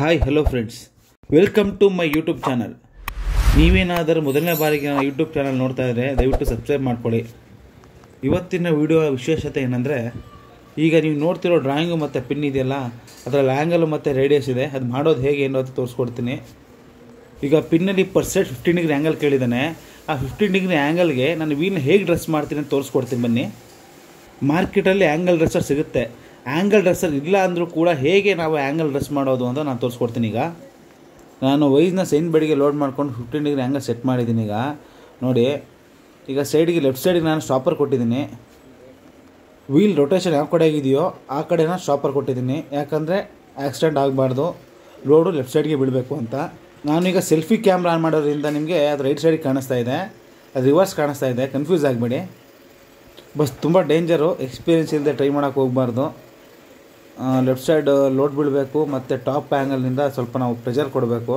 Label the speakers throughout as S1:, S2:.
S1: Hi hello friends welcome to my YouTube channel ನೀವೇನಾದರೂ ಮೊದಲನೇ ಬಾರಿಗೆ ನನ್ನ ಯೂಟ್ಯೂಬ್ ಚಾನಲ್ ನೋಡ್ತಾ ಇದ್ದರೆ ದಯವಿಟ್ಟು ಸಬ್ಸ್ಕ್ರೈಬ್ ಮಾಡ್ಕೊಳ್ಳಿ. ಇವತ್ತಿನ ವಿಡಿಯೋ ವಿಶೇಷತೆ ಏನಂದರೆ, ಈಗ ನೀವು ನೋಡ್ತಿರೋ ಡ್ರಾಯಿಂಗು ಮತ್ತು ಪಿನ್ ಇದೆಯಲ್ಲ, ಅದರಲ್ಲಿ ಆ್ಯಂಗಲ್ ಮತ್ತು ರೇಡಿಯಸ್ ಇದೆ, ಅದು ಮಾಡೋದು ಹೇಗೆ ಏನು ಅಂತ ತೋರಿಸ್ಕೊಡ್ತೀನಿ. ಈಗ ಪಿನ್ನಲ್ಲಿ ಪರ್ಸೆಂಟ್ ಫಿಫ್ಟೀನ್ ಡಿಗ್ರಿ ಆ್ಯಂಗಲ್ ಕೇಳಿದ್ದಾನೆ. ಆ ಫಿಫ್ಟೀನ್ ಡಿಗ್ರಿ ಆ್ಯಂಗಲ್ಗೆ ನಾನು ವೀಲ್ನ ಹೇಗೆ ಡ್ರೆಸ್ ಮಾಡ್ತೀನಿ ಅಂತ ತೋರಿಸ್ಕೊಡ್ತೀನಿ ಬನ್ನಿ. ಮಾರ್ಕೆಟಲ್ಲಿ ಆ್ಯಂಗಲ್ ಡ್ರೆಸ್ಸರ್ ಸಿಗುತ್ತೆ. ಆ್ಯಂಗಲ್ ಡ್ರೆಸ್ಸರ್ ಇಲ್ಲ ಅಂದರೂ ಕೂಡ ಹೇಗೆ ನಾವು ಆ್ಯಂಗಲ್ ಡ್ರೆಸ್ ಮಾಡೋದು ಅಂತ ನಾನು ತೋರಿಸ್ಕೊಡ್ತೀನಿ ಈಗ. ನಾನು ವೈಸ್ನ ಸೈನ್ ಬೆಡಿಗೆ ಲೋಡ್ ಮಾಡ್ಕೊಂಡು ಫಿಫ್ಟೀನ್ ಡಿಗ್ರಿ ಆ್ಯಂಗಲ್ ಸೆಟ್ ಮಾಡಿದ್ದೀನಿ ಈಗ. ನೋಡಿ, ಈಗ ಸೈಡಿಗೆ ಲೆಫ್ಟ್ ಸೈಡಿಗೆ ನಾನು ಸ್ಟಾಪರ್ ಕೊಟ್ಟಿದ್ದೀನಿ. ವೀಲ್ ರೊಟೇಷನ್ ಯಾವ ಕಡೆ ಆಗಿದೆಯೋ ಆ ಕಡೆ ನಾನು ಸ್ಟಾಪರ್ ಕೊಟ್ಟಿದ್ದೀನಿ. ಯಾಕಂದರೆ ಆಕ್ಸಿಡೆಂಟ್ ಆಗಬಾರ್ದು. ಲೋಡು ಲೆಫ್ಟ್ ಸೈಡ್ಗೆ ಬಿಡಬೇಕು ಅಂತ. ನಾನೀಗ ಸೆಲ್ಫಿ ಕ್ಯಾಮ್ರಾ ಆನ್ ಮಾಡೋದ್ರಿಂದ ನಿಮಗೆ ಅದು ರೈಟ್ ಸೈಡಿಗೆ ಕಾಣಿಸ್ತಾ ಇದೆ. ಅದು ರಿವರ್ಸ್ ಕಾಣಿಸ್ತಾ ಇದೆ. ಕನ್ಫ್ಯೂಸ್ ಆಗಬೇಡಿ. ಬಸ್, ತುಂಬ ಡೇಂಜರು ಎಕ್ಸ್ಪೀರಿಯೆನ್ಸ್ ಇಲ್ಲದೆ ಟ್ರೈ ಮಾಡೋಕ್ಕೆ ಹೋಗಬಾರ್ದು. ಲೆಫ್ಟ್ ಸೈಡ್ ಲೋಡ್ ಬೀಳಬೇಕು, ಮತ್ತು ಟಾಪ್ ಆ್ಯಂಗಲ್ನಿಂದ ಸ್ವಲ್ಪ ನಾವು ಪ್ರೆಷರ್ ಕೊಡಬೇಕು.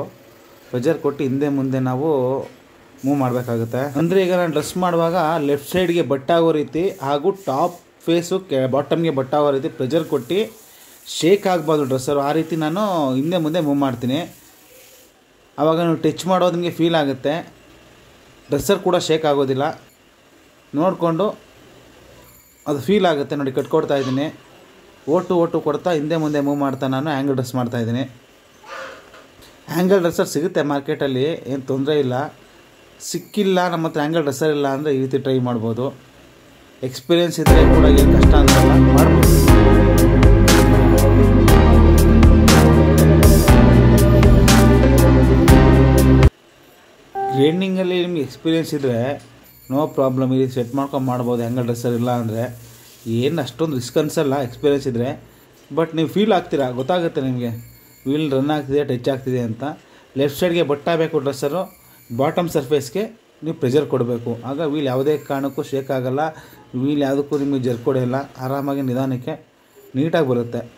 S1: ಪ್ರೆಷರ್ ಕೊಟ್ಟು ಹಿಂದೆ ಮುಂದೆ ನಾವು ಮೂವ್ ಮಾಡಬೇಕಾಗುತ್ತೆ. ಅಂದರೆ ಈಗ ನಾನು ಡ್ರೆಸ್ ಮಾಡುವಾಗ ಲೆಫ್ಟ್ ಸೈಡ್ಗೆ ಬಟ್ಟಾಗೋ ರೀತಿ ಹಾಗೂ ಟಾಪ್ ಫೇಸು ಕೆ ಬಾಟಮ್ಗೆ ಬಟ್ಟಾಗೋ ರೀತಿ ಪ್ರೆಷರ್ ಕೊಟ್ಟು ಶೇಕ್ ಆಗಬಾರ್ದು ಡ್ರೆಸ್ಸರು ಆ ರೀತಿ ನಾನು ಹಿಂದೆ ಮುಂದೆ ಮೂವ್ ಮಾಡ್ತೀನಿ. ಆವಾಗ ನಾನು ಟಚ್ ಮಾಡೋದು ನಿಮಗೆ ಫೀಲ್ ಆಗುತ್ತೆ. ಡ್ರೆಸ್ಸರ್ ಕೂಡ ಶೇಕ್ ಆಗೋದಿಲ್ಲ. ನೋಡಿಕೊಂಡು ಅದು ಫೀಲ್ ಆಗುತ್ತೆ. ನೋಡಿ, ಕಟ್ಕೊಡ್ತಾ ಇದ್ದೀನಿ. ಓಟು ಓಟು ಕೊಡ್ತಾ ಹಿಂದೆ ಮುಂದೆ ಮೂವ್ ಮಾಡ್ತಾ ನಾನು ಆ್ಯಂಗಲ್ ಡ್ರೆಸ್ ಮಾಡ್ತಾಯಿದ್ದೀನಿ ಆ್ಯಂಗಲ್ ಡ್ರೆಸ್ಸರ್ ಸಿಗುತ್ತೆ ಮಾರ್ಕೆಟಲ್ಲಿ ಏನು ತೊಂದರೆ ಇಲ್ಲ. ಸಿಕ್ಕಿಲ್ಲ, ನಮ್ಮ ಹತ್ರ ಆ್ಯಂಗಲ್ ಡ್ರೆಸ್ಸರ್ ಇಲ್ಲ ಅಂದರೆ ಈ ರೀತಿ ಟ್ರೈ ಮಾಡ್ಬೋದು. ಎಕ್ಸ್ಪೀರಿಯೆನ್ಸ್ ಇದ್ದರೆ ಕೂಡ ಏನು ಕಷ್ಟ ಅಂತಲ್ಲ ಮಾಡ್ಬೋದು. ಟ್ರೈನಿಂಗಲ್ಲಿ ನಿಮ್ಗೆ ಎಕ್ಸ್ಪೀರಿಯೆನ್ಸ್ ಇದ್ದರೆ ನೋ ಪ್ರಾಬ್ಲಮ್ ಇದು ಸೆಟ್ ಮಾಡ್ಕೊಂಡು ಮಾಡ್ಬೋದು ಆ್ಯಂಗಲ್ ಡ್ರೆಸ್ಸರ್ ಇಲ್ಲ ಅಂದರೆ. ಏನು ಅಷ್ಟೊಂದು ರಿಸ್ಕ್ ಅನಿಸಲ್ಲ ಎಕ್ಸ್ಪೀರಿಯೆನ್ಸ್ ಇದ್ದರೆ ಬಟ್ ನೀವು ಫೀಲ್ ಆಗ್ತೀರಾ? ಗೊತ್ತಾಗುತ್ತೆ ನಿಮಗೆ. ವೀಲ್ ರನ್ ಆಗ್ತಿದೆ ಟಚ್ ಆಗ್ತಿದೆ ಅಂತ. ಲೆಫ್ಟ್ ಸೈಡ್ಗೆ ಬಟ್ಟಾಗಬೇಕು ಡ್ರೆಸ್ಸರು ಬಾಟಮ್ ಸರ್ಫೇಸ್ಗೆ ನೀವು ಪ್ರೆಷರ್ ಕೊಡಬೇಕು. ಆಗ ವೀಲ್ ಯಾವುದೇ ಕಾರಣಕ್ಕೂ ಶೇಕ್ ಆಗಲ್ಲ. ವೀಲ್ ಯಾವುದಕ್ಕೂ ನಿಮಗೆ ಜರ್ಕ್ ಕೊಡೋಲ್ಲ ಆರಾಮಾಗಿ ನಿಧಾನಕ್ಕೆ ನೀಟಾಗಿ ಬರುತ್ತೆ.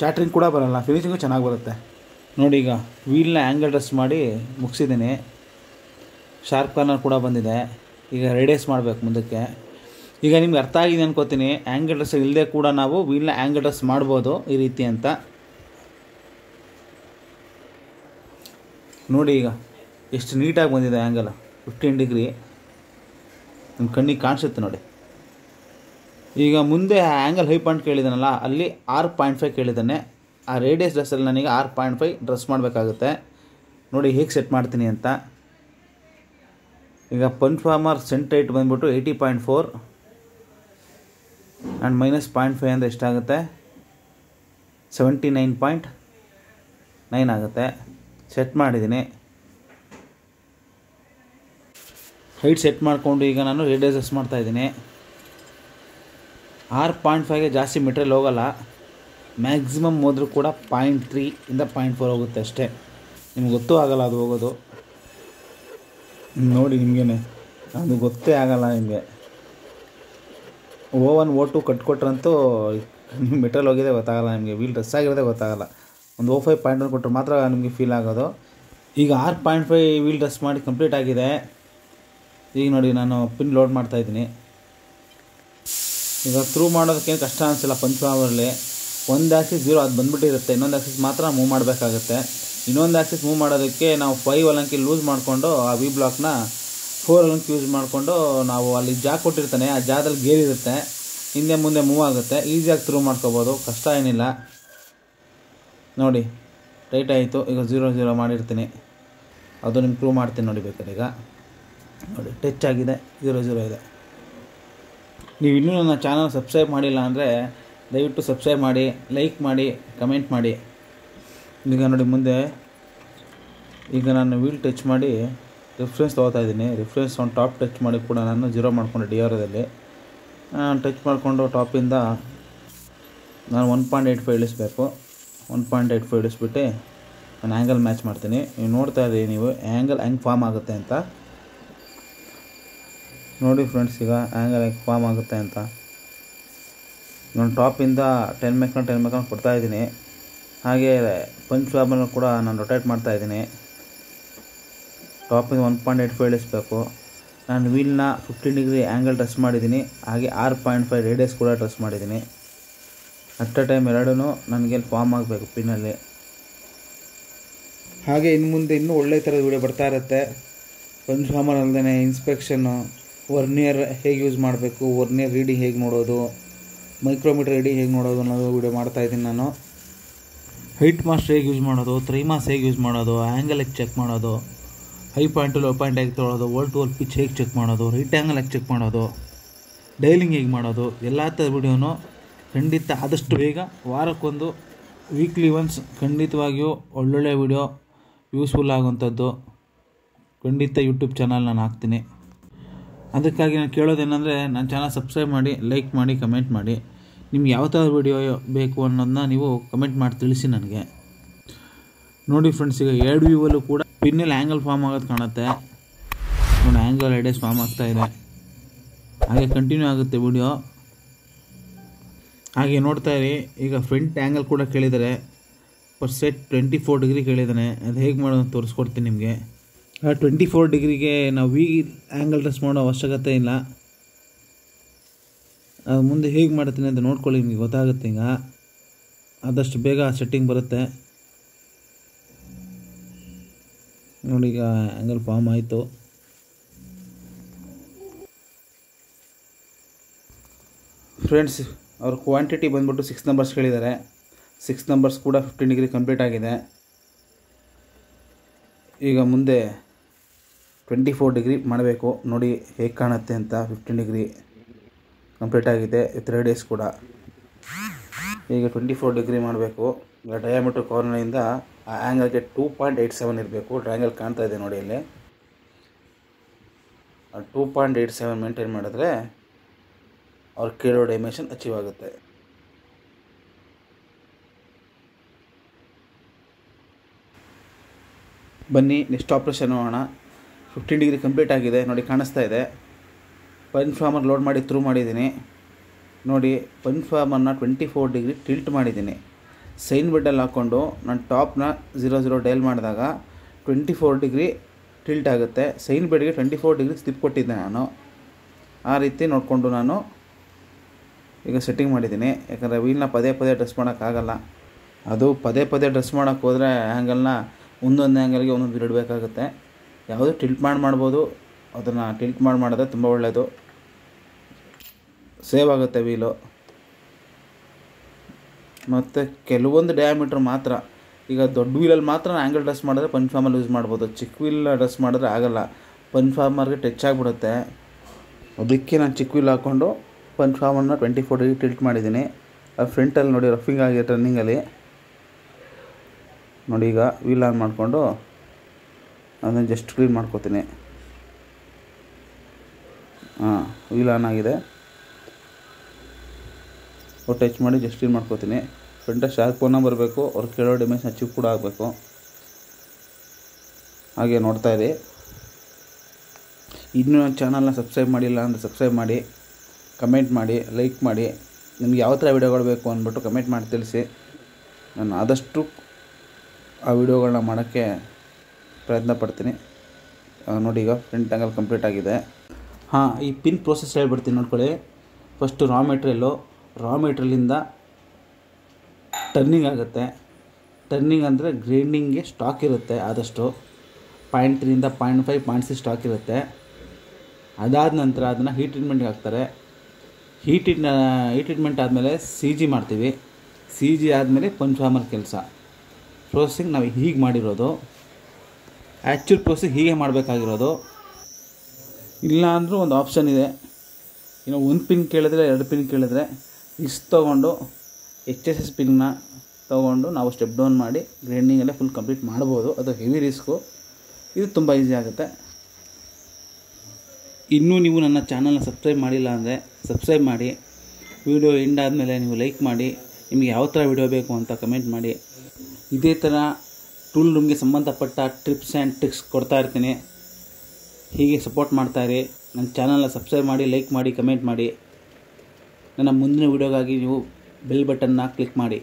S1: ಚಾಟ್ರಿಂಗ್ ಕೂಡ ಬರೋಲ್ಲ. ಫಿನಿಶಿಂಗು ಚೆನ್ನಾಗಿ ಬರುತ್ತೆ. ನೋಡಿ ಈಗ ವೀಲ್ನ ಆ್ಯಂಗಲ್ ಡ್ರೆಸ್ ಮಾಡಿ ಮುಗಿಸಿದ್ದೀನಿ. ಶಾರ್ಪ್ ಕಾರ್ನರ್ ಕೂಡ ಬಂದಿದೆ. ಈಗ ರೇಡಿಯಸ್ ಮಾಡಬೇಕು ಮುಂದಕ್ಕೆ. ಈಗ ನಿಮ್ಗೆ ಅರ್ಥ ಆಗಿದೆ ಅನ್ಕೋತೀನಿ. ಆ್ಯಂಗಲ್ ಡ್ರೆಸ್ ಇಲ್ಲದೆ ಕೂಡ ನಾವು ವೀಲ್ನ ಆ್ಯಂಗಲ್ ಡ್ರೆಸ್ ಮಾಡ್ಬೋದು ಈ ರೀತಿ ಅಂತ. ನೋಡಿ ಈಗ, ಎಷ್ಟು ನೀಟಾಗಿ ಬಂದಿದೆ ಆ್ಯಂಗಲ್ ಫಿಫ್ಟೀನ್ ಡಿಗ್ರಿ ನಿಮ್ಮ ಕಣ್ಣಿಗೆ ಕಾಣಿಸುತ್ತೆ ನೋಡಿ. ಈಗ ಮುಂದೆ ಆ್ಯಂಗಲ್ ಹೈ ಪಾಯಿಂಟ್ ಕೇಳಿದಾನಲ್ಲ, ಅಲ್ಲಿ ಆರು ಪಾಯಿಂಟ್ ಫೈವ್ ಕೇಳಿದ್ದಾನೆ. ಆ ರೇಡಿಯಸ್ ಡ್ರೆಸ್ಸಲ್ಲಿ ನನಗೆ ಆರು ಪಾಯಿಂಟ್ ಫೈವ್ ಡ್ರೆಸ್ ಮಾಡಬೇಕಾಗುತ್ತೆ. ನೋಡಿ ಹೇಗೆ ಸೆಟ್ ಮಾಡ್ತೀನಿ ಅಂತ. ಈಗ ಪನ್ಫಾರ್ಮರ್ ಸೆಂಟ್ ಐಟ್ ಬಂದ್ಬಿಟ್ಟು eighty point four and minus point five ಅಂದರೆ ಎಷ್ಟಾಗುತ್ತೆ ಸೆವೆಂಟಿ ನೈನ್ ಪಾಯಿಂಟ್ ನೈನ್ ಆಗುತ್ತೆ. ಸೆಟ್ ಮಾಡಿದ್ದೀನಿ. ಹೈಟ್ ಸೆಟ್ ಮಾಡಿಕೊಂಡು ಈಗ ನಾನು ರೇಡಿಯಸ್ ಮಾಡ್ತಾಯಿದ್ದೀನಿ ಆರು ಪಾಯಿಂಟ್ ಫೈವ್ಗೆ ಜಾಸ್ತಿ ಮೆಟೀರಿಯಲ್ ಹೋಗಲ್ಲ. ಮ್ಯಾಕ್ಸಿಮಮ್ ಹೋದರೂ ಕೂಡ ಪಾಯಿಂಟ್ ತ್ರೀ ಇಂದ ಪಾಯಿಂಟ್ ಫೋರ್ ಹೋಗುತ್ತೆ ಅಷ್ಟೇ. ನಿಮ್ಗೆ ಗೊತ್ತೂ ಆಗಲ್ಲ ಅದು ಹೋಗೋದು. ನೋಡಿ ನಿಮಗೇನೆ. ಅದು ಗೊತ್ತೇ ಆಗಲ್ಲ ನಿಮಗೆ. ಓ ಒನ್ ಓ ಟು ಕಟ್ಕೊಟ್ರಂತೂ ಮೆಟಲ್ ಹೋಗಿದೆ, ಗೊತ್ತಾಗಲ್ಲ ನಿಮಗೆ. ವೀಲ್ ಡ್ರೆಸ್ ಆಗಿರೋದೇ ಗೊತ್ತಾಗಲ್ಲ. ಒಂದು ಓ ಫೈವ್ ಪಾಯಿಂಟ್ ಒನ್ ಕೊಟ್ಟರೆ ಮಾತ್ರ ನಿಮಗೆ ಫೀಲ್ ಆಗೋದು. ಈಗ ಆರು ಪಾಯಿಂಟ್ ಫೈವ್ ವೀಲ್ ಡ್ರೆಸ್ ಮಾಡಿ ಕಂಪ್ಲೀಟ್ ಆಗಿದೆ. ಈಗ ನೋಡಿ, ನಾನು ಪಿನ್ ಲೋಡ್ ಮಾಡ್ತಾಯಿದ್ದೀನಿ ಈಗ ಥ್ರೂ ಮಾಡೋದಕ್ಕೇನು ಕಷ್ಟ ಅನಿಸಿಲ್ಲ ಪಂಚಮಾವರಲ್ಲಿ ಒಂದು ಆ್ಯಕ್ಸಿಸ್ ಜೀರೋ ಅದು ಬಂದುಬಿಟ್ಟಿರುತ್ತೆ. ಇನ್ನೊಂದು ಆ್ಯಕ್ಸಿಸ್ ಮಾತ್ರ ಮೂವ್ ಮಾಡಬೇಕಾಗುತ್ತೆ. ಇನ್ನೊಂದು ಆ್ಯಕ್ಸಿಸ್ ಮೂವ್ ಮಾಡೋದಕ್ಕೆ ನಾವು ಫೈವ್ ಅಲಂಕಿ ಲೂಸ್ ಮಾಡಿಕೊಂಡು ಆ ವಿ ಬ್ಲಾಕ್ನ ಫೋರ್ ಅಲ್ಲಿ ಯೂಸ್ ಮಾಡಿಕೊಂಡು ನಾವು ಅಲ್ಲಿ ಜಾಗ ಕೊಟ್ಟಿರ್ತಾನೆ, ಆ ಜಾಗದಲ್ಲಿ ಗೇರ್ ಇರುತ್ತೆ, ಹಿಂದೆ ಮುಂದೆ ಮೂವ್ ಆಗುತ್ತೆ ಈಸಿಯಾಗಿ ಥ್ರೂ ಮಾಡ್ಕೋಬೋದು, ಕಷ್ಟ ಏನಿಲ್ಲ. ನೋಡಿ ರೈಟ್ ಆಯಿತು, ಈಗ ಝೀರೋ ಝೀರೋ ಮಾಡಿರ್ತೀನಿ. ಅದು ನಿಮ್ಗೆ ಪ್ರೂವ್ ಮಾಡ್ತೀನಿ ನೋಡಿ ಬೇಕಾದ್ರೆ ಈಗ. ನೋಡಿ ಟಚ್ ಆಗಿದೆ ಝೀರೋ ಝೀರೋ ಇದೆ. ನೀವು ಇನ್ನೂ ನನ್ನ ಚಾನಲ್ ಸಬ್ಸ್ಕ್ರೈಬ್ ಮಾಡಿಲ್ಲ ಅಂದರೆ ದಯವಿಟ್ಟು ಸಬ್ಸ್ಕ್ರೈಬ್ ಮಾಡಿ ಲೈಕ್ ಮಾಡಿ ಕಮೆಂಟ್ ಮಾಡಿ. ಈಗ ನೋಡಿ ಮುಂದೆ, ಈಗ ನಾನು ವೀಲ್ ಟಚ್ ಮಾಡಿ. ರಿಫ್ರೆನ್ಸ್ ತೊಗೋತಾ ಇದ್ದೀನಿ. ರಿಫ್ರೆನ್ಸ್ ಒಂದು ಟಾಪ್ ಟಚ್ ಮಾಡಿ ಕೂಡ ನಾನು ಜೀರೋ ಮಾಡಿಕೊಂಡೆ ಡಿ ಆರಲ್ಲಿ ಟಚ್ ಮಾಡಿಕೊಂಡು ಟಾಪಿಂದ ನಾನು ಒನ್ ಪಾಯಿಂಟ್ ಏಯ್ಟ್ ಫೈವ್ ಇಳಿಸ್ಬೇಕು. ಒನ್ ಪಾಯಿಂಟ್ ಏಯ್ಟ್ ಫೈವ್ ಇಳಿಸ್ಬಿಟ್ಟು ನಾನು ಆ್ಯಂಗಲ್ ಮ್ಯಾಚ್ ಮಾಡ್ತೀನಿ. ನೀವು ನೋಡ್ತಾ ಇದ್ದೀರಿ ನೀವು ಆ್ಯಂಗಲ್ ಹೆಂಗೆ ಫಾರ್ಮ್ ಆಗುತ್ತೆ ಅಂತ. ನೋಡಿ ಫ್ರೆಂಡ್ಸ್ ಈಗ ಆ್ಯಂಗಲ್ ಹೆಂಗೆ ಫಾರ್ಮ್ ಆಗುತ್ತೆ ಅಂತ. ನಾನು ಟಾಪಿಂದ ಟೆನ್ ಮೇಕನ್ ಟೆನ್ ಮೇಕನ್ ಕೊಡ್ತಾಯಿದ್ದೀನಿ ಹಾಗೆ ಪಂಚ್ ಫ್ಲಾಬನ್ನು ಕೂಡ ನಾನು ರೊಟೇಟ್ ಮಾಡ್ತಾಯಿದ್ದೀನಿ ಟಾಪಿಂದ ಒನ್ ಪಾಯಿಂಟ್ ಏಯ್ಟ್ ಫೈವ್ ಇಳಿಸ್ಬೇಕು ನಾನು ವೀಲ್ನ ಫಿಫ್ಟೀನ್ ಡಿಗ್ರಿ ಆ್ಯಂಗಲ್ ಡ್ರೆಸ್ ಮಾಡಿದ್ದೀನಿ. ಹಾಗೆ ಆರು ಪಾಯಿಂಟ್ ಫೈವ್ ರೇಡಿಯಸ್ ಕೂಡ ಡ್ರೆಸ್ ಮಾಡಿದ್ದೀನಿ. ಅಟ್ ಅ ಟೈಮ್ ಎರಡೂ ನನಗೆ ಫಾರ್ಮ್ ಆಗಬೇಕು ಪಿನ್ನಲ್ಲಿ. ಹಾಗೆ ಇನ್ನು ಮುಂದೆ ಇನ್ನೂ ಒಳ್ಳೆ ಥರದ ವೀಡಿಯೋ ಬರ್ತಾ ಇರುತ್ತೆ. ಪಂಚಫಾರ್ಮರ್ ಅಲ್ಲದೆ ಇನ್ಸ್ಪೆಕ್ಷನ್ನು ವರ್ನಿಯರ್ ಹೇಗೆ ಯೂಸ್ ಮಾಡಬೇಕು ವರ್ನಿಯರ್ ರೀಡಿಂಗ್ ಹೇಗೆ ನೋಡೋದು ಮೈಕ್ರೋಮೀಟರ್ ರೀಡಿಂಗ್ ಹೇಗೆ ನೋಡೋದು ಅನ್ನೋದು ವಿಡಿಯೋ ಮಾಡ್ತಾ ಇದ್ದೀನಿ ನಾನು. ಹೈಟ್ ಮಾಸ್ಟರ್ ಹೇಗೆ ಯೂಸ್ ಮಾಡೋದು ತ್ರೈಮಾಸ್ ಹೇಗೆ ಯೂಸ್ ಮಾಡೋದು ಆ್ಯಂಗಲ್ ಹೇಗೆ ಚೆಕ್ ಮಾಡೋದು. ಹೈ ಪಾಯಿಂಟ್ ಲೋ ಪಾಯಿಂಟ್ ಹೇಗೆ ತೊಗೊಳೋದು ಟು ಓಲ್ ಪಿಚ್ ಹೇಗೆ ಚೆಕ್ ಮಾಡೋದು ರೈಟ್ ಆ್ಯಂಗಲ್ ಹೇಗೆ ಚೆಕ್ ಮಾಡೋದು ಡೈಲಿಂಗ್ ಹೇಗೆ ಮಾಡೋದು, ಎಲ್ಲ ಥರದ ವಿಡಿಯೋನು ಖಂಡಿತ ಆದಷ್ಟು ಬೇಗ ವಾರಕ್ಕೊಂದು ವೀಕ್ಲಿ ಒನ್ಸ್ ಖಂಡಿತವಾಗಿಯೂ ಒಳ್ಳೊಳ್ಳೆ ವಿಡಿಯೋ ಯೂಸ್ಫುಲ್ ಆಗುವಂಥದ್ದು. ಖಂಡಿತ ಯೂಟ್ಯೂಬ್ ಚಾನಲ್ ನಾನು ಹಾಕ್ತೀನಿ. ಅದಕ್ಕಾಗಿ ನಾನು ಕೇಳೋದೇನೆಂದರೆ ನನ್ನ ಚಾನಲ್ ಸಬ್ಸ್ಕ್ರೈಬ್ ಮಾಡಿ ಲೈಕ್ ಮಾಡಿ ಕಮೆಂಟ್ ಮಾಡಿ. ನಿಮ್ಗೆ ಯಾವ ಥರ ವಿಡಿಯೋ ಬೇಕು ಅನ್ನೋದನ್ನ ನೀವು ಕಮೆಂಟ್ ಮಾಡಿ ತಿಳಿಸಿ ನನಗೆ. ನೋಡಿ ಫ್ರೆಂಡ್ಸ್ ಈಗ ಎರಡು ವ್ಯೂವಲ್ಲೂ ಕೂಡ ಪಿನ್ನಲ್ಲಿ ಆ್ಯಂಗಲ್ ಫಾರ್ಮ್ ಆಗೋದು ಕಾಣುತ್ತೆ. ನೋಡಿ ಆ್ಯಂಗಲ್ ಐಡಿಯಾಸ್ ಫಾರ್ಮ್ ಆಗ್ತಾ ಇದೆ. ಹಾಗೆ ಕಂಟಿನ್ಯೂ ಆಗುತ್ತೆ ವಿಡಿಯೋ ಹಾಗೆ ನೋಡ್ತಾ ಇರಿ, ಈಗ ಫ್ರಂಟ್ ಆ್ಯಂಗಲ್ ಕೂಡ ಕೇಳಿದ್ದಾರೆ percent twenty four degree ಕೇಳಿದ್ದಾನೆ ಅದು ಹೇಗೆ ಮಾಡೋದು ತೋರಿಸ್ಕೊಡ್ತೀನಿ ನಿಮಗೆ. ಟ್ವೆಂಟಿ ಫೋರ್ ಡಿಗ್ರಿಗೆ ನಾವು ವಿ ಆ್ಯಂಗಲ್ ಡ್ರೆಸ್ ಮಾಡೋ ಅವಶ್ಯಕತೆ ಇಲ್ಲ. ಮುಂದೆ ಹೇಗೆ ಮಾಡ್ತೀನಿ ಅಂತ ನೋಡ್ಕೊಳ್ಳಿ, ನಿಮಗೆ ಗೊತ್ತಾಗುತ್ತೆ ಈಗ. ಆದಷ್ಟು ಬೇಗ ಸೆಟ್ಟಿಂಗ್ ಬರುತ್ತೆ. ನೋಡಿ, ಈಗ ಆ್ಯಂಗಲ್ ಫಾರ್ಮ್ ಆಯಿತು. ಫ್ರೆಂಡ್ಸ್ ಅವ್ರ ಕ್ವಾಂಟಿಟಿ ಬಂದ್ಬಿಟ್ಟು ಸಿಕ್ಸ್ ನಂಬರ್ಸ್ ಕೇಳಿದ್ದಾರೆ. ಸಿಕ್ಸ್ ನಂಬರ್ಸ್ ಕೂಡ ಫಿಫ್ಟೀನ್ ಡಿಗ್ರಿ ಕಂಪ್ಲೀಟ್ ಆಗಿದೆ. ಈಗ ಮುಂದೆ ಟ್ವೆಂಟಿ ಫೋರ್ ಡಿಗ್ರಿ ಮಾಡಬೇಕು. ನೋಡಿ ಹೇಗೆ ಕಾಣುತ್ತೆ ಅಂತ ಫಿಫ್ಟೀನ್ ಡಿಗ್ರಿ ಕಂಪ್ಲೀಟ್ ಆಗಿದೆ. ತ್ರೀ ಡೇಸ್ ಕೂಡ. ಈಗ ಟ್ವೆಂಟಿ ಫೋರ್ ಡಿಗ್ರಿ ಮಾಡಬೇಕು. ಈಗ ಡಯಾಮೀಟ್ರ್ ಕಾರ್ನರಿಂದ ಆ ಆ್ಯಂಗಲ್ಗೆ ಟೂ ಪಾಯಿಂಟ್ ಏಯ್ಟ್ ಸೆವೆನ್ ಇರಬೇಕು. ಟ್ರಯಾಂಗಲ್ ಕಾಣ್ತಾ ಇದೆ ನೋಡಿ ಇಲ್ಲಿ. Two point eight seven maintain ಮಾಡಿದ್ರೆ ಅವ್ರ ಕೇಳೋ ಡೈಮೆನ್ಷನ್ ಅಚೀವ್ ಆಗುತ್ತೆ. ಬನ್ನಿ ನೆಕ್ಸ್ಟ್ ಆಪ್ರೇಷನ್ ಮಾಡೋಣ ಫಿಫ್ಟೀನ್ ಡಿಗ್ರಿ ಕಂಪ್ಲೀಟ್ ಆಗಿದೆ. ನೋಡಿ, ಕಾಣಿಸ್ತಾ ಇದೆ. ಪೈನ್ ಫಾರ್ಮರ್ ಲೋಡ್ ಮಾಡಿ ಥ್ರೂ ಮಾಡಿದ್ದೀನಿ. ನೋಡಿ ಪೈನ್ ಫಾರ್ಮರ್ನ ಟ್ವೆಂಟಿ ಫೋರ್ ಡಿಗ್ರಿ ಟಿಲ್ಟ್ ಮಾಡಿದ್ದೀನಿ. ಸೈನ್ ಬೆಡ್ಡಲ್ಲಿ ಹಾಕ್ಕೊಂಡು ನಾನು ಟಾಪ್ನ ಝೀರೋ ಝೀರೋ ಡೈಲ್ ಮಾಡಿದಾಗ ಟ್ವೆಂಟಿ ಫೋರ್ ಡಿಗ್ರಿ ಟಿಲ್ಟ್ ಆಗುತ್ತೆ. ಸೈನ್ ಬೆಡ್ಗೆ ಟ್ವೆಂಟಿ ಫೋರ್ ಡಿಗ್ರಿ ಸ್ಲಿಪ್ ಕೊಟ್ಟಿದ್ದೆ ನಾನು. ಆ ರೀತಿ ನೋಡಿಕೊಂಡು ನಾನು ಈಗ ಸೆಟ್ಟಿಂಗ್ ಮಾಡಿದ್ದೀನಿ. ಯಾಕಂದರೆ ವೀಲ್ನ ಪದೇ ಪದೇ ಡ್ರೆಸ್ ಮಾಡೋಕ್ಕಾಗಲ್ಲ. ಅದು ಪದೇ ಪದೇ ಡ್ರೆಸ್ ಮಾಡೋಕ್ಕೆ ಹೋದರೆ ಆ್ಯಂಗಲ್ನ ಒಂದೊಂದು ಆ್ಯಂಗಲ್ಗೆ ಒಂದೊಂದು ಇಡಬೇಕಾಗುತ್ತೆ ಯಾವುದು ಟಿಲ್ಟ್ ಮಾಡಿ ಮಾಡ್ಬೋದು. ಅದನ್ನು ಟಿಲ್ಟ್ ಮಾಡಿ ಮಾಡಿದ್ರೆ ತುಂಬ ಒಳ್ಳೆಯದು ಸೇವ್ ಆಗುತ್ತೆ ವೀಲು. ಮತ್ತು ಕೆಲವೊಂದು ಡಯಾಮೀಟ್ರ್ ಮಾತ್ರ, ಈಗ ದೊಡ್ಡ ವೀಲಲ್ಲಿ ಮಾತ್ರ ಆ್ಯಂಗಲ್ ಡ್ರೆಸ್ ಮಾಡಿದ್ರೆ ಪನ್ಫಾರ್ಮಲ್ಲಿ ಯೂಸ್ ಮಾಡ್ಬೋದು. ಚಿಕ್ಕ ವೀಲ್ ಡ್ರೆಸ್ ಮಾಡಿದ್ರೆ ಆಗಲ್ಲ. ಪನ್ಫಾರ್ಮರ್ಗೆ ಟಚ್ ಆಗಿಬಿಡುತ್ತೆ. ಅದಕ್ಕೆ ನಾನು ಚಿಕ್ಕ ವೀಲ್ ಹಾಕ್ಕೊಂಡು ಪನ್ಫಾರ್ಮನ್ನು ಟ್ವೆಂಟಿ ಫೋರ್ ಡಿಗ್ರಿ ಟಿಲ್ಟ್ ಮಾಡಿದ್ದೀನಿ. ಆ ಫ್ರಂಟಲ್ಲಿ ನೋಡಿ ರಫಿಂಗ್ ಆಗಿದೆ ಟರ್ನಿಂಗಲ್ಲಿ ನೋಡಿ ಈಗ ವೀಲ್ ಆನ್ ಮಾಡಿಕೊಂಡು ಅದನ್ನು ಜಸ್ಟ್ ಕ್ಲೀನ್ ಮಾಡ್ಕೋತೀನಿ. ಹಾಂ ವೀಲ್ ಆನ್ ಆಗಿದೆ. ಟಚ್ ಮಾಡಿ ಜಸ್ಟ್ ಇನ್ ಮಾಡ್ಕೋತೀನಿ. ಫ್ರಂಟ ಶಾರ್ಪ್ ಫೋನ ಬರಬೇಕು, ಅವ್ರು ಕೇಳೋ ಡಿಮೆನ್ಷನ್ ಅಚೀವ್ ಕೂಡ ಆಗಬೇಕು. ಹಾಗೆ ನೋಡ್ತಾ ಇರಿ. ಇನ್ನೂ ನನ್ನ ಚಾನಲ್ನ ಸಬ್ಸ್ಕ್ರೈಬ್ ಮಾಡಿಲ್ಲ ಅಂದರೆ ಸಬ್ಸ್ಕ್ರೈಬ್ ಮಾಡಿ ಕಮೆಂಟ್ ಮಾಡಿ ಲೈಕ್ ಮಾಡಿ. ನಿಮ್ಗೆ ಯಾವ ಥರ ವೀಡಿಯೋಗಳು ಬೇಕು ಅಂದ್ಬಿಟ್ಟು ಕಮೆಂಟ್ ಮಾಡಿ ತಿಳಿಸಿ. ನಾನು ಆದಷ್ಟು ಆ ವಿಡಿಯೋಗಳನ್ನ ಮಾಡೋಕ್ಕೆ ಪ್ರಯತ್ನ ಪಡ್ತೀನಿ. ನೋಡಿ ಈಗ ಫ್ರಂಟ್ ಆ್ಯಂಗಲ್ ಕಂಪ್ಲೀಟ್ ಆಗಿದೆ. ಹಾಂ, ಈ ಪಿನ್ ಪ್ರೋಸೆಸ್ ಹೇಳ್ಬಿಡ್ತೀನಿ ನೋಡ್ಕೊಳ್ಳಿ. ಫಸ್ಟು ರಾ ಮೆಟ್ರಿಯಲ್ಲು ರಾ ಮೆಟ್ರಿಯಲಿಂದ ಟರ್ನಿಂಗ್ ಆಗುತ್ತೆ. ಟರ್ನಿಂಗ್ ಅಂದರೆ ಗ್ರೈಂಡಿಂಗ್ಗೆ ಸ್ಟಾಕ್ ಇರುತ್ತೆ ಆದಷ್ಟು. Point ತ್ರೀಯಿಂದ point five point six stock ಇರುತ್ತೆ. ಅದಾದ ನಂತರ ಅದನ್ನು ಹೀಟ್ ಟ್ರೀಟ್ಮೆಂಟ್ಗೆ ಹಾಕ್ತಾರೆ. ಹೀಟ್ ಹೀಟ್ ಟ್ರೀಟ್ಮೆಂಟ್ ಆದಮೇಲೆ ಸಿ ಜಿ ಮಾಡ್ತೀವಿ. ಸಿ ಜಿ ಆದಮೇಲೆ ಪಂಚ್ಫಾರ್ಮರ್ ಕೆಲಸ. ಪ್ರೋಸೆಸಿಂಗ್ ನಾವು ಹೀಗೆ ಮಾಡಿರೋದು. ಆ್ಯಕ್ಚುಲ್ ಪ್ರೋಸೆಸ್ ಹೀಗೆ ಮಾಡಬೇಕಾಗಿರೋದು. ಇಲ್ಲ ಅಂದರೂ ಒಂದು ಆಪ್ಷನ್ ಇದೆ. ಇನ್ನು ಒಂದು ಪಿನ್ ಕೇಳಿದ್ರೆ, ಎರಡು ಪಿನ್ ಕೇಳಿದ್ರೆ ಇಷ್ಟು ತೊಗೊಂಡು ಎಚ್ ಎಸ್ ಎಸ್ ಪಿನ್ನ ತೊಗೊಂಡು ನಾವು ಸ್ಟೆಪ್ ಡೌನ್ ಮಾಡಿ ಗ್ರೈಂಡಿಂಗೆಲ್ಲ ಫುಲ್ ಕಂಪ್ಲೀಟ್ ಮಾಡ್ಬೋದು. ಅದು ಹೆವಿ ರಿಸ್ಕು ಇದು ತುಂಬ ಈಸಿ ಆಗುತ್ತೆ. ಇನ್ನೂ ನೀವು ನನ್ನ ಚಾನಲ್ನ ಸಬ್ಸ್ಕ್ರೈಬ್ ಮಾಡಿಲ್ಲ ಅಂದರೆ ಸಬ್ಸ್ಕ್ರೈಬ್ ಮಾಡಿ. ವಿಡಿಯೋ ಎಂಡ್ ಆದಮೇಲೆ ನೀವು ಲೈಕ್ ಮಾಡಿ. ನಿಮಗೆ ಯಾವ ಥರ ವಿಡಿಯೋ ಬೇಕು ಅಂತ ಕಮೆಂಟ್ ಮಾಡಿ. ಇದೇ ಥರ ಟೂಲ್ ರೂಮ್ಗೆ ಸಂಬಂಧಪಟ್ಟ ಟ್ರಿಪ್ಸ್ ಆ್ಯಂಡ್ ಟ್ರಿಕ್ಸ್ ಕೊಡ್ತಾ ಇರ್ತೀನಿ. ಹೀಗೆ ಸಪೋರ್ಟ್ ಮಾಡ್ತಾಯಿರಿ ನನ್ನ ಚಾನಲ್ನ ಸಬ್ಸ್ಕ್ರೈಬ್ ಮಾಡಿ ಲೈಕ್ ಮಾಡಿ ಕಮೆಂಟ್ ಮಾಡಿ. ನನ್ನ ಮುಂದಿನ ವೀಡಿಯೋಗಾಗಿ ನೀವು ಬೆಲ್ ಬಟನ್ನ ಕ್ಲಿಕ್ ಮಾಡಿ.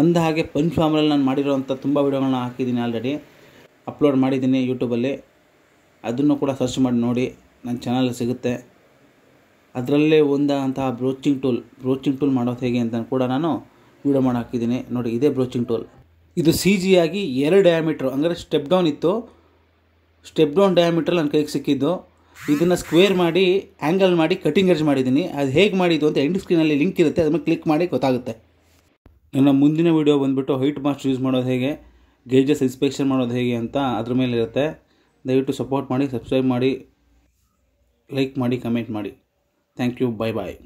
S1: ಅಂದ ಹಾಗೆ ಪಂಚ್ ಫಾರ್ಮಲ್ಲಿ ನಾನು ಮಾಡಿರೋವಂಥ ತುಂಬ ವೀಡಿಯೋಗಳನ್ನ ಹಾಕಿದ್ದೀನಿ ಆಲ್ರೆಡಿ ಅಪ್ಲೋಡ್ ಮಾಡಿದ್ದೀನಿ ಯೂಟ್ಯೂಬಲ್ಲಿ ಅದನ್ನು ಕೂಡ ಸರ್ಚ್ ಮಾಡಿ ನೋಡಿ. ನನ್ನ ಚಾನಲ್ ಸಿಗುತ್ತೆ. ಅದರಲ್ಲೇ ಒಂದಂತಹ ಬ್ರೋಚಿಂಗ್ ಟೂಲ್ ಬ್ರೋಚಿಂಗ್ ಟೂಲ್ ಮಾಡೋದು ಹೇಗೆ ಅಂತ ಕೂಡ ನಾನು ವೀಡಿಯೋ ಮಾಡಿ ಹಾಕಿದ್ದೀನಿ. ನೋಡಿ, ಇದೇ ಬ್ರೋಚಿಂಗ್ ಟೂಲ್ ಇದು ಸಿ ಜಿ ಆಗಿ ಎರಡು ಡಯಾಮೀಟ್ರು ಅಂದರೆ ಸ್ಟೆಪ್ ಡೌನ್ ಇತ್ತು. ಸ್ಟೆಪ್ ಡೌನ್ ಡಯಾಮೀಟ್ರಲ್ಲಿ ನನ್ನ ಕೈಗೆ ಸಿಕ್ಕಿದ್ದು. ಇದನ್ನು ಸ್ಕ್ವೇರ್ ಮಾಡಿ ಆ್ಯಂಗಲ್ ಮಾಡಿ ಕಟಿಂಗ್ ಎಡ್ಜ್ ಮಾಡಿದ್ದೀನಿ. ಅದು ಹೇಗೆ ಮಾಡಿದ್ದು ಅಂತ ಎಂಡ್ ಸ್ಕ್ರೀನಲ್ಲಿ ಲಿಂಕ್ ಇರುತ್ತೆ ಅದನ್ನು ಕ್ಲಿಕ್ ಮಾಡಿ ಗೊತ್ತಾಗುತ್ತೆ. ನನ್ನ ಮುಂದಿನ ವೀಡಿಯೋ ಬಂದುಬಿಟ್ಟು ಹೈಟ್ ಮಾಸ್ಟ್ ಯೂಸ್ ಮಾಡೋದು ಹೇಗೆ ಗೇಜಸ್ ಇನ್ಸ್ಪೆಕ್ಷನ್ ಮಾಡೋದು ಹೇಗೆ ಅಂತ ಅದ್ರ ಮೇಲೆ ಇರುತ್ತೆ. ದಯವಿಟ್ಟು ಸಪೋರ್ಟ್ ಮಾಡಿ ಸಬ್ಸ್ಕ್ರೈಬ್ ಮಾಡಿ ಲೈಕ್ ಮಾಡಿ ಕಮೆಂಟ್ ಮಾಡಿ. Thank you bye bye